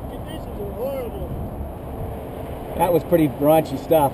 conditions horrible. That was pretty raunchy stuff.